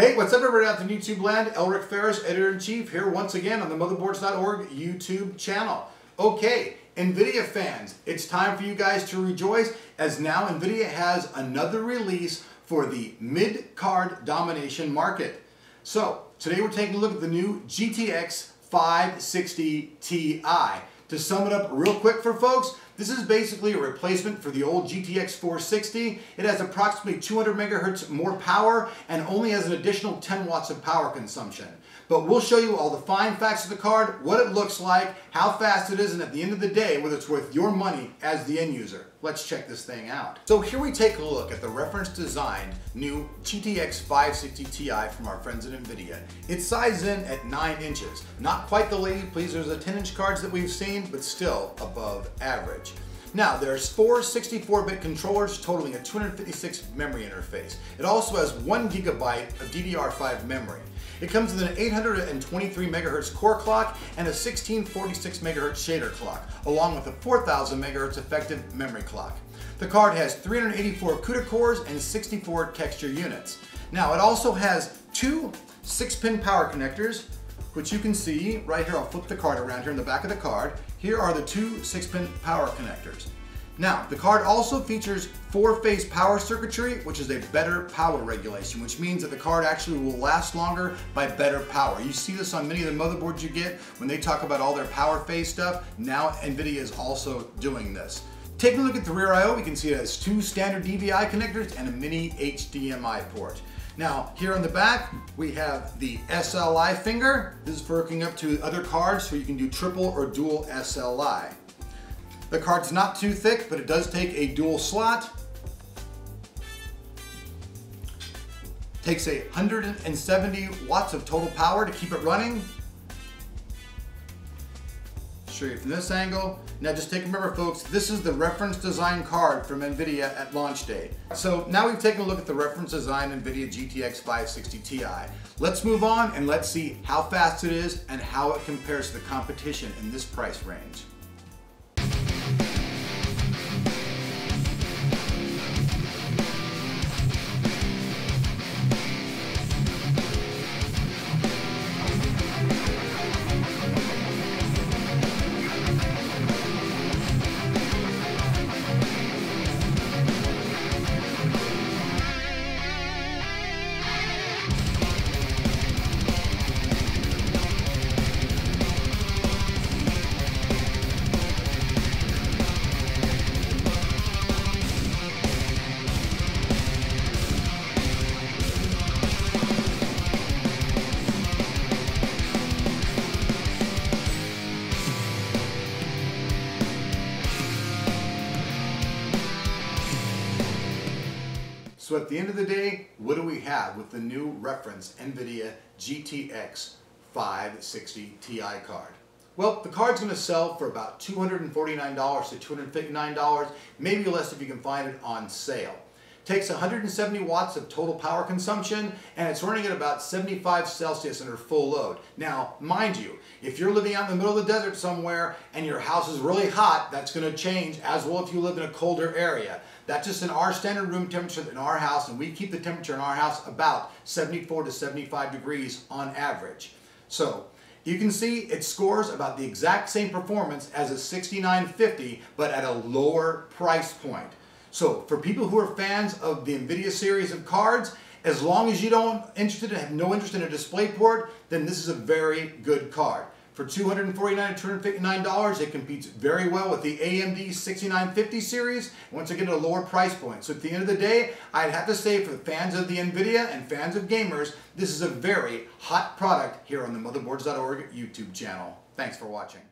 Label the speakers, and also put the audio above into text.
Speaker 1: Hey, what's up everybody out there in YouTube land? Elric Ferris, Editor-in-Chief, here once again on the Motherboards.org YouTube channel. Okay, NVIDIA fans, it's time for you guys to rejoice as now NVIDIA has another release for the mid-card domination market. So, today we're taking a look at the new GTX 560 Ti. To sum it up real quick for folks, this is basically a replacement for the old GTX 460. It has approximately 200 megahertz more power and only has an additional 10 watts of power consumption. But we'll show you all the fine facts of the card, what it looks like, how fast it is, and at the end of the day, whether it's worth your money as the end user. Let's check this thing out. So here we take a look at the reference designed new GTX 560 Ti from our friends at NVIDIA. It's sized in at 9 inches. Not quite the lady pleasers of 10 inch cards that we've seen, but still above average. Now, there's four 64-bit controllers totaling a 256 memory interface. It also has one gigabyte of DDR5 memory. It comes with an 823 megahertz core clock and a 1646 megahertz shader clock, along with a 4000 megahertz effective memory clock. The card has 384 CUDA cores and 64 texture units. Now, it also has two 6-pin power connectors, which you can see right here. I'll flip the card around here in the back of the card. Here are the two 6-pin power connectors. Now, the card also features four-phase power circuitry, which is a better power regulation, which means that the card actually will last longer by better power. You see this on many of the motherboards you get when they talk about all their power phase stuff. Now, NVIDIA is also doing this. Taking a look at the rear I.O., we can see it has two standard DVI connectors and a mini HDMI port. Now, here on the back, we have the SLI finger. This is for hooking up to other cards so you can do triple or dual SLI. The card's not too thick, but it does take a dual slot. Takes a 170 watts of total power to keep it running. Show you from this angle. Now just take a remember folks, this is the reference design card from NVIDIA at launch day. So now we've taken a look at the reference design NVIDIA GTX 560 Ti. Let's move on and let's see how fast it is and how it compares to the competition in this price range. So at the end of the day, what do we have with the new reference NVIDIA GTX 560 Ti card? Well, the card's going to sell for about $249 to $259, maybe less if you can find it on sale. Takes 170 watts of total power consumption and it's running at about 75 Celsius under full load. Now, mind you, if you're living out in the middle of the desert somewhere and your house is really hot, that's going to change as well if you live in a colder area. That's just in our standard room temperature in our house and we keep the temperature in our house about 74 to 75 degrees on average. So, you can see it scores about the exact same performance as a 6950 but at a lower price point. So for people who are fans of the NVIDIA series of cards, as long as you don't interested have no interest in a display port, then this is a very good card. For 249 $259, it competes very well with the AMD 6950 series, once again at a lower price point. So at the end of the day, I'd have to say for fans of the NVIDIA and fans of gamers, this is a very hot product here on the Motherboards.org YouTube channel. Thanks for watching.